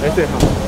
没事哈。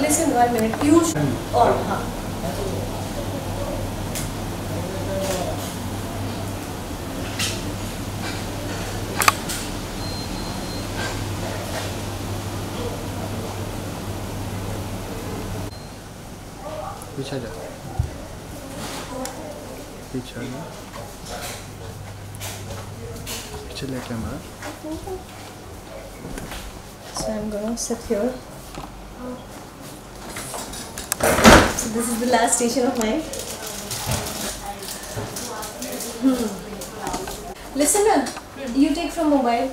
listen one minute. You sh- on, हाँ. पीछे जा पीछे जा पीछे लेके हमारा So I'm gonna sit here. So this is the last station of mine. Hmm. Listen, you take from mobile.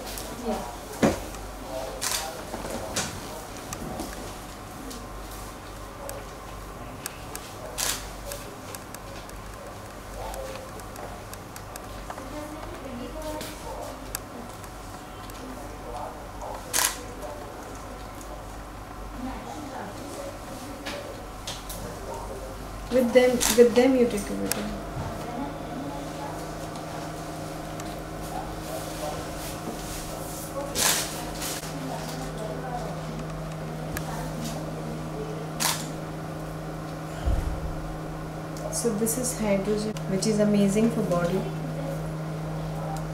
With them, with them you take a video. So this is hydrogen, which is amazing for body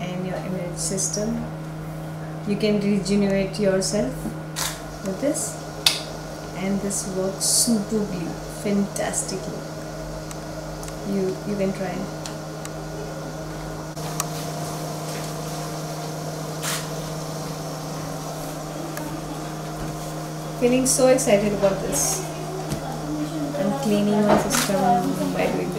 and your immune system. You can regenerate yourself with this, and this works superbly, fantastically. You you can try. Feeling so excited about this. I'm cleaning my system by doing